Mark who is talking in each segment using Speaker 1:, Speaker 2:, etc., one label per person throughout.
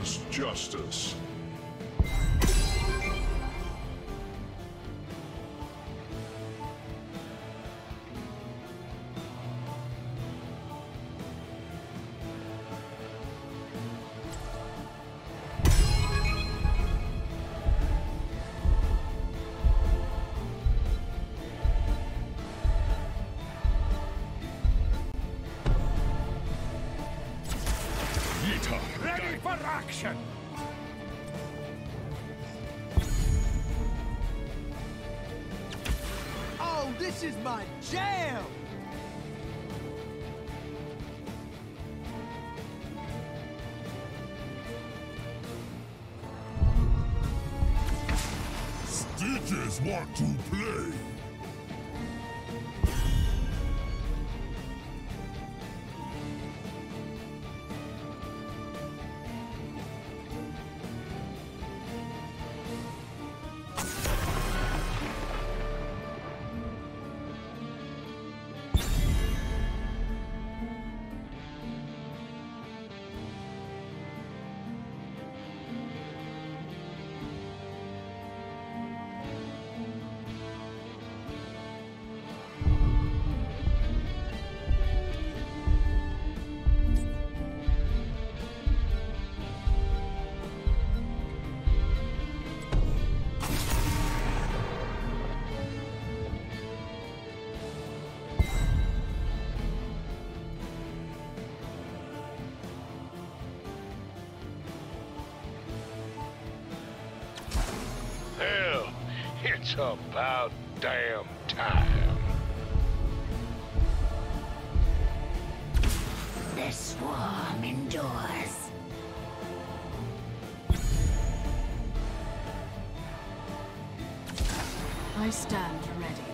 Speaker 1: Comes justice.
Speaker 2: Action!
Speaker 3: Oh, this is my jam!
Speaker 4: Stitches want to play.
Speaker 2: It's about damn time.
Speaker 5: The swarm endures.
Speaker 6: I stand ready.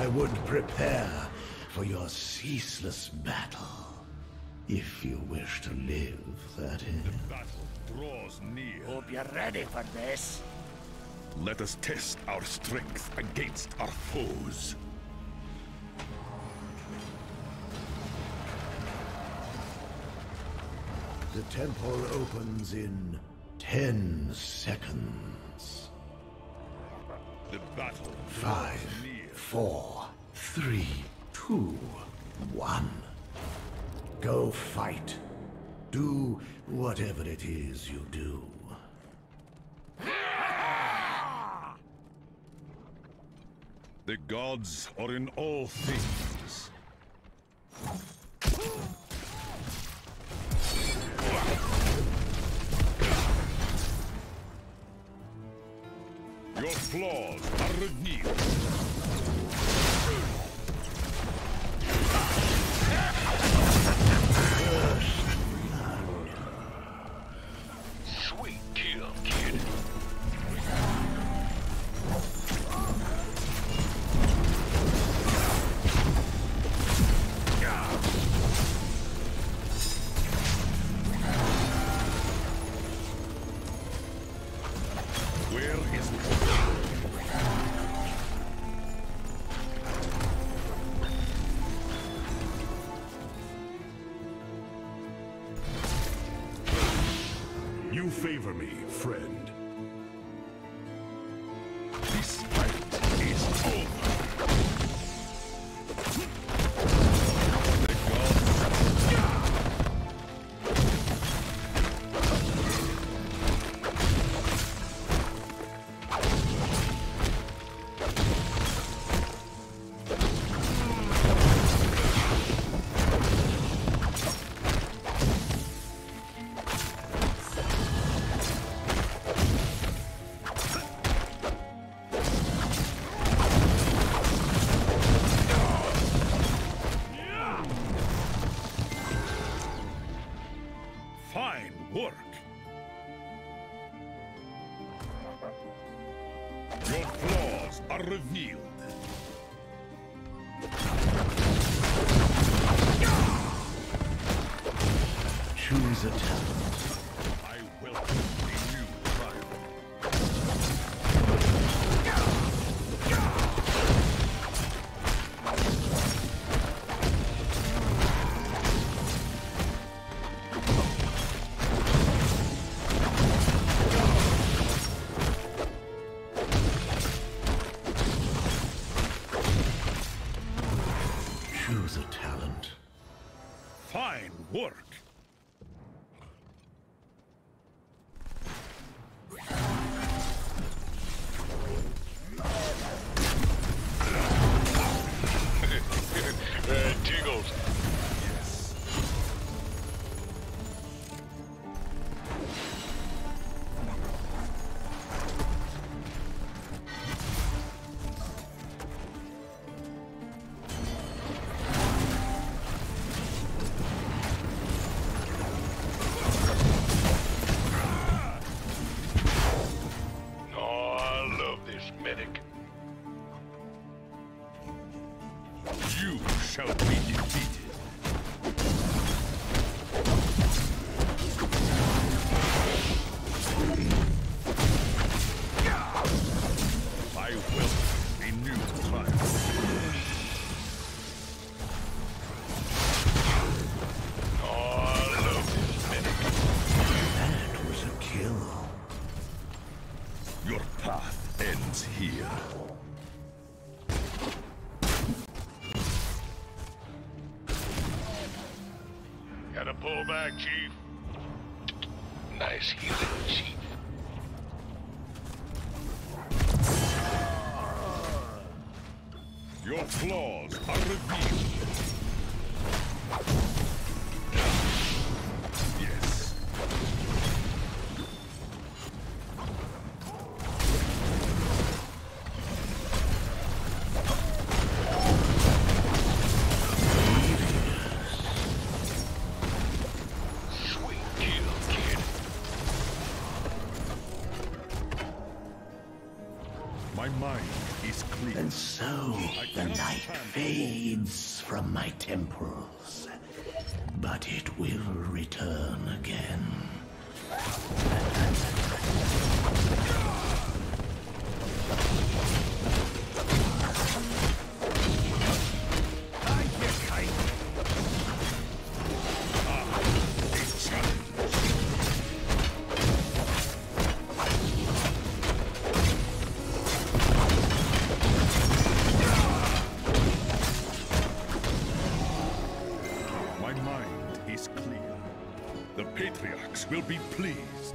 Speaker 7: I would prepare for your ceaseless battle. If you wish to live, that is.
Speaker 4: Battle draws near.
Speaker 2: Hope you're ready for this.
Speaker 4: Let us test our strength against our foes.
Speaker 7: The temple opens in ten seconds.
Speaker 4: The battle
Speaker 7: Five,
Speaker 4: draws near.
Speaker 7: Four, three, two, one. Go fight. Do whatever it is you do.
Speaker 4: The gods are in all things.
Speaker 1: You favor me, friend.
Speaker 7: Choose a talent.
Speaker 4: Fine work. my
Speaker 7: temporals, but it will return again.
Speaker 4: is clear. The Patriarchs will be pleased.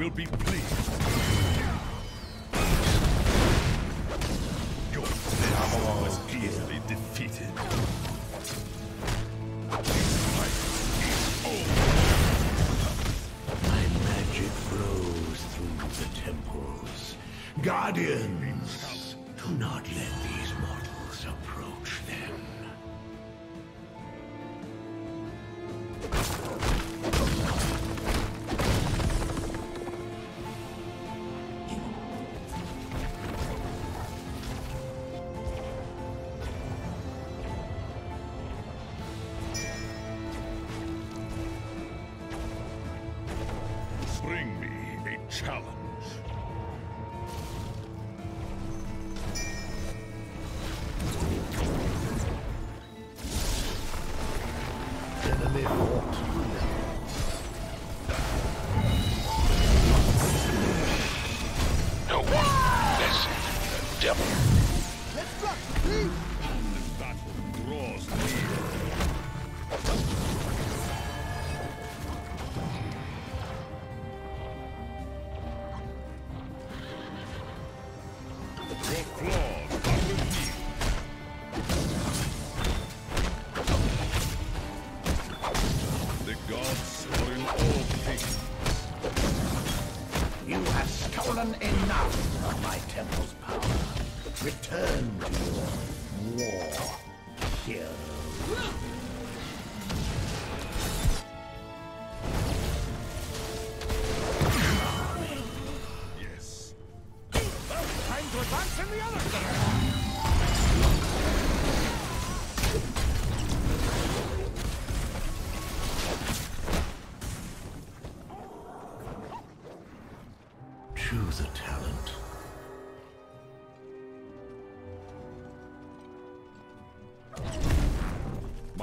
Speaker 4: will be pleased.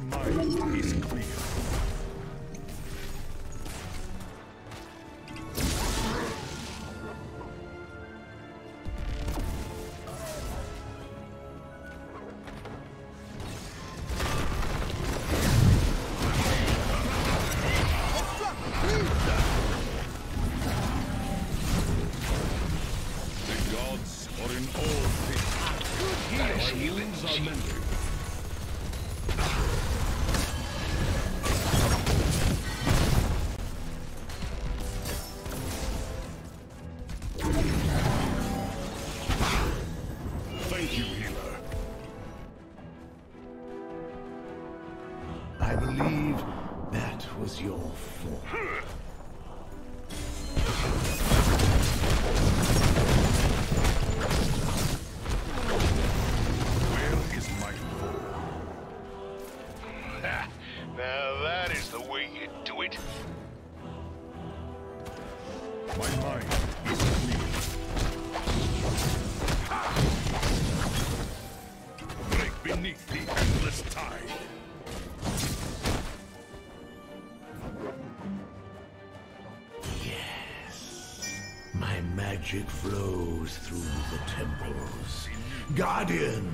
Speaker 4: My mind is clear.
Speaker 7: Guardian.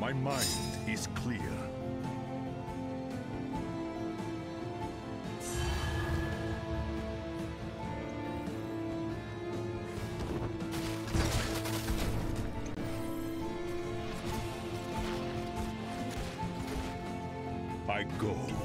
Speaker 7: My
Speaker 4: mind is clear. go.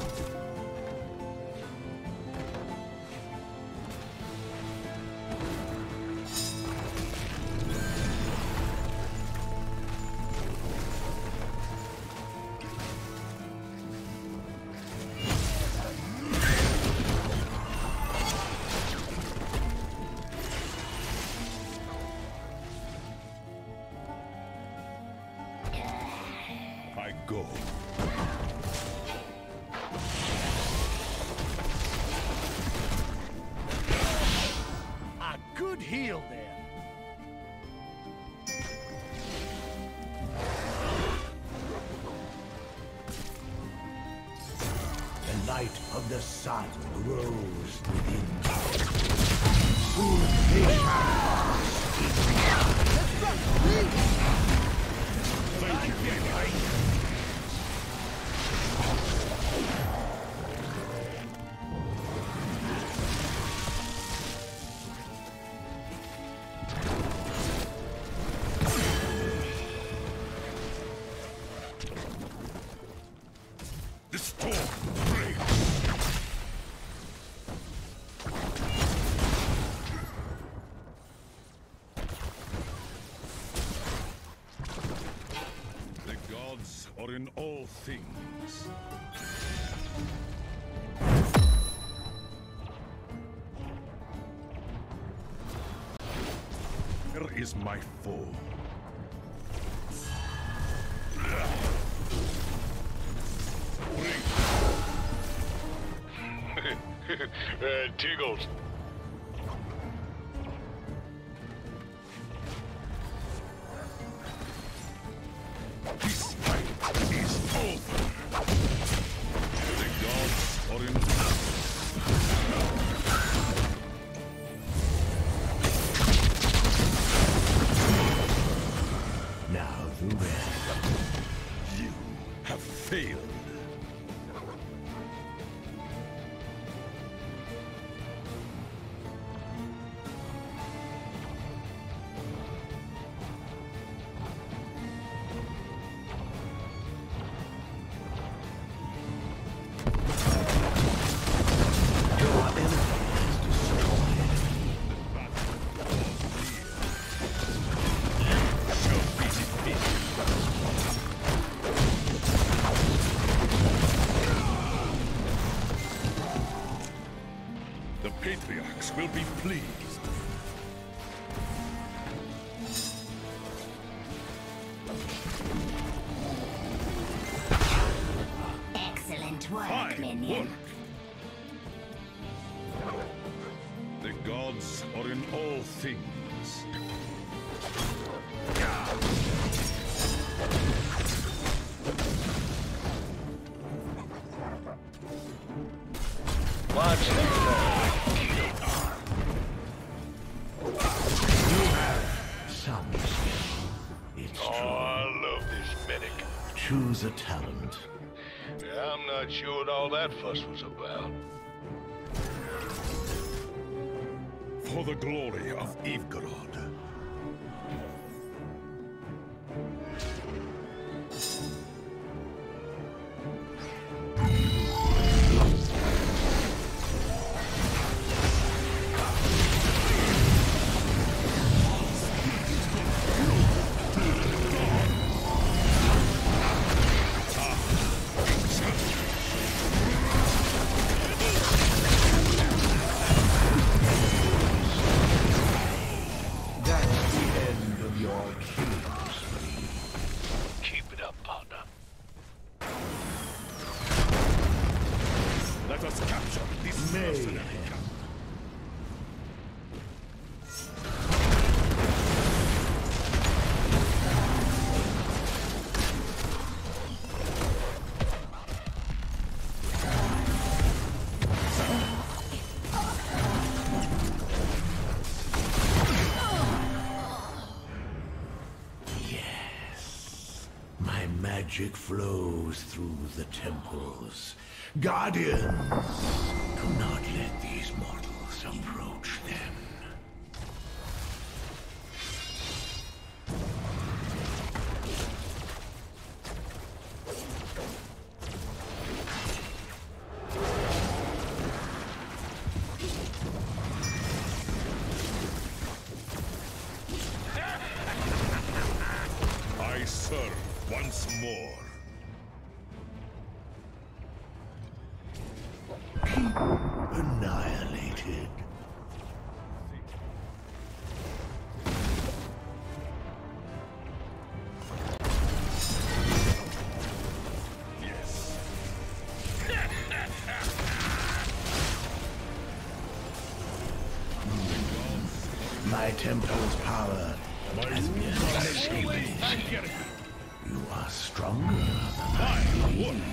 Speaker 4: time. is my foe.
Speaker 2: uh.
Speaker 4: patriarchs will be pleased.
Speaker 5: Excellent work,
Speaker 4: Fine
Speaker 5: minion.
Speaker 4: Work. The gods are in all things.
Speaker 2: that fuss was about.
Speaker 4: For the glory of Ivgorod.
Speaker 7: Magic flows through the temples. Guardians, do not let these mortals approach them. Annihilated. My temple's power has been escalated. You are stronger than I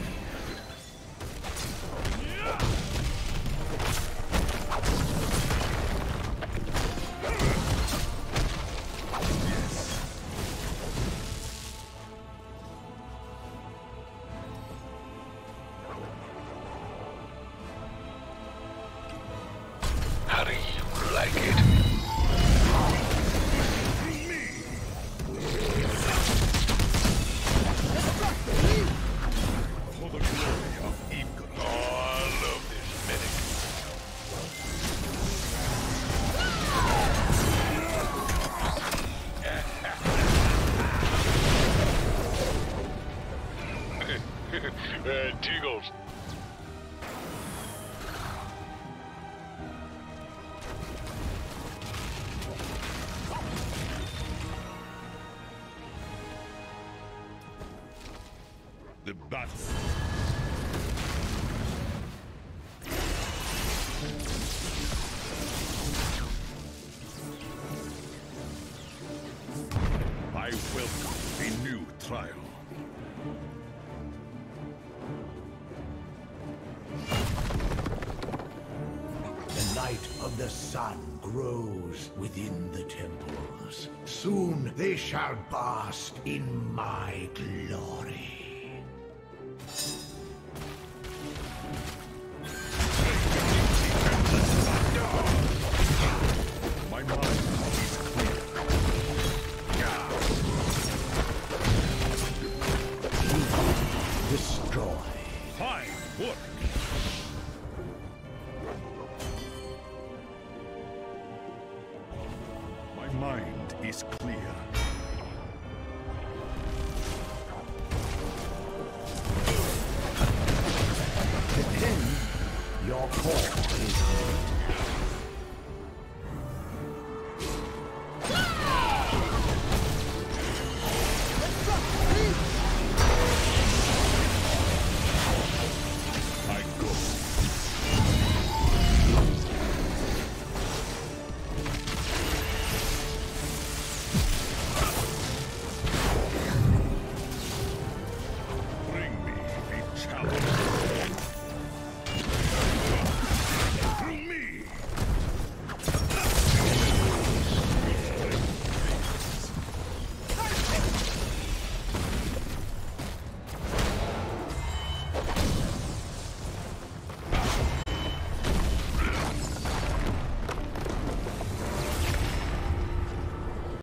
Speaker 7: light of the sun grows within the temples. Soon they shall bask in my glory.